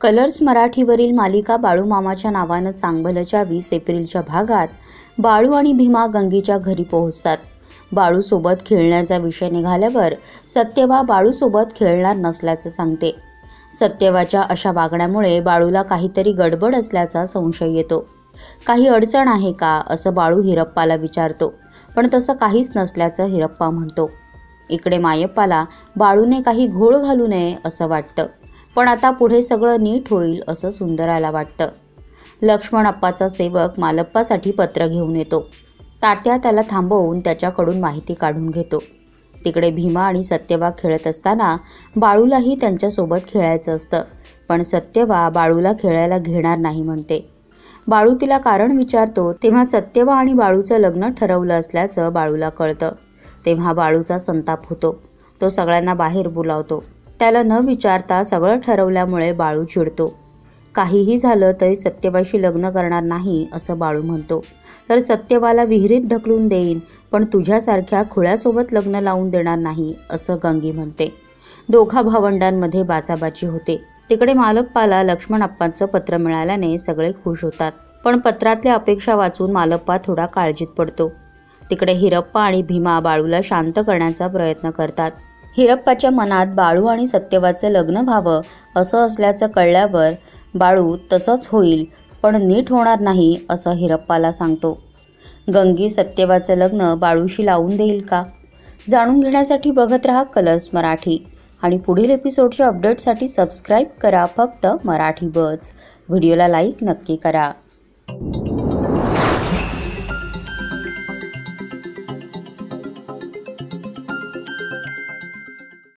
Colours मराठीवरील मालिका बाळू मामाच्या नावानं चांगभलच्या वीस एप्रिलच्या भागात बाळू आणि भीमा गंगीच्या घरी पोहोचतात. बाळूसोबत खेळण्याचा विषय निघाल्यावर सत्यवा बाळूसोबत खेळणार नसल्याचं सांगते. सत्यवाच्या अशा वागण्यामुळे बाळूला काहीतरी गडबड असल्याचा संशय येतो. काही अडचण आहे का? असं बाळू हिरप्पाला विचारतो. पण तसं काहीच नसल्याचं हिरप्पा म्हणतो. इकडे मायप्पाला बाळूने काही घोळ घालू नये असं वाटतं. पण आता पुढे सगळं नीट होईल असं सुंदराला वाटतं. लक्ष्मण अप्पाचा सेवक मालप्पासाठी पत्र घेऊन येतो. तात्या त्याला थांबवून त्याच्याकडून माहिती काढून घेतो. तिकडे भीमा आणि सत्यवा खेळत असताना बाळूलाही त्यांच्यासोबत खेळायचं असतं पण सत्यवा बाळूला खेळायला घेणार नाही म्हणते. बाळू तिला कारण विचारतो तेव्हा सत्यवा आणि बाळूचं लग्न ठरवलं असल्याचं बाळूला कळतं. तेव्हा बाळूचा संताप होतो. तो सगळ्यांना बाहेर बोलावतो. त्याला न विचारता सगळं ठरवल्यामुळे बाळू चिडतो. काहीही झालं तरी सत्यवाशी लग्न करणार नाही असं बाळू म्हणतो. तर सत्यवाला विहिरीत ढकलून देईन पण तुझ्यासारख्या खुळ्यासोबत लग्न लावून देणार नाही असं गंगी म्हणते. दोघा भावंडांमध्ये बाचाबाची होते. तिकडे मालप्पाला लक्ष्मण अप्पांचं पत्र मिळाल्याने सगळे खुश होतात पण पत्रातल्या अपेक्षा वाचून मालप्पा थोडा काळजीत पडतो. तिकडे हिरप्पा आणि भीमा बाळूला शांत करण्याचा प्रयत्न करतात. हिरप्पाच्या मनात बाळू आणि सत्यवाचं लग्न व्हावं असं असल्याचं कळल्यावर बाळू तसंच होईल पण नीट होणार नाही असं हिरप्पाला सांगतो. गंगी सत्यवाचं लग्न बाळूशी लावून देईल का? जाणून घेण्यासाठी बघत राहा कलर्स मराठी आणि पुढील एपिसोडच्या अपडेटसाठी सबस्क्राईब करा फक्त मराठी बस व्हिडिओला लाईक नक्की करा.